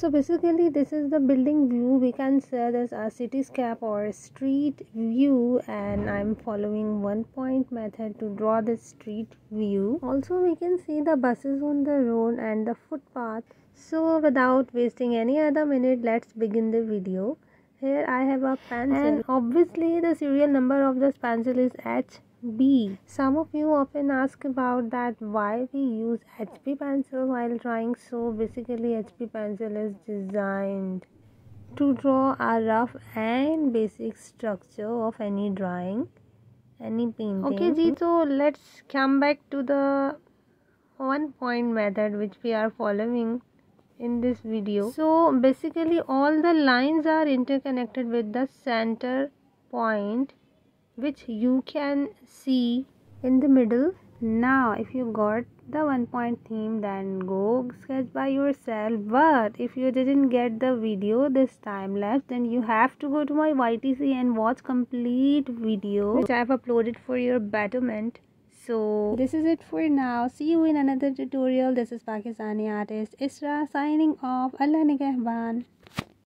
so basically this is the building view. We can say this a cityscape or street view and i'm following one point method to draw the street view. Also we can see the buses on the road and the footpath. So without wasting any other minute let's begin the video. Here i have a pencil. And obviously the serial number of this pencil is h B. Some of you often ask about that why we use HB pencil while drawing. So basically HB pencil is designed to draw a rough and basic structure of any drawing, any painting. Okay ji, so let's come back to the one point method which we are following in this video. So basically all the lines are interconnected with the center point which you can see in the middle. Now if you got the one point theme then go sketch by yourself. But if you didn't get the video this time lapse then you have to go to my ytc and watch complete video which i have uploaded for your betterment. So this is it for now. See you in another tutorial. This is pakistani artist isra signing off. Allah nigahban